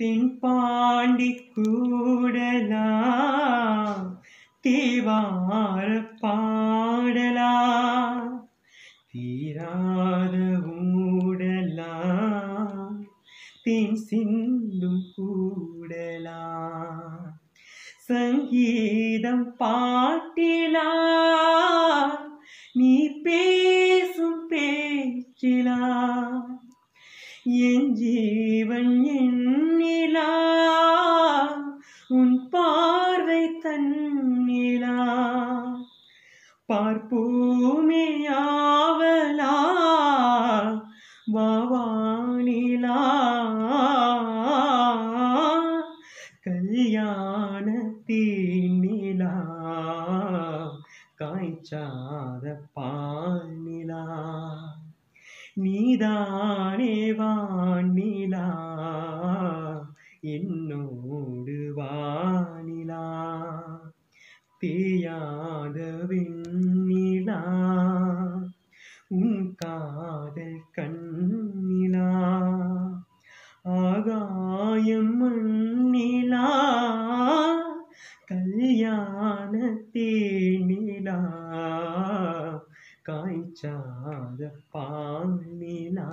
தென்பாண்டி கூடலாம் தேவார பாடலா தீராத ஊடலாம் தேன் சிந்தும் கூடலா சங்கீதம் பாட்டிலா நீ பேசும் பேச்சிலா என் ஜீவன் எண்ணிலா உன் பார்வை தன்னிலா? பார்ப்போமே ஆவலா வாவானிலா கல்யாண தீனிலா? காய்ச்சாத பானிலா நீதானே வானிலா என்னோடு வானிலா. தேயாத வெண்ணிலா உன் காதல் கண்ணிலா. ஆகாயம் மண்ணிலா கல்யாண தேனிலா. காய்ச்சாத பானிலா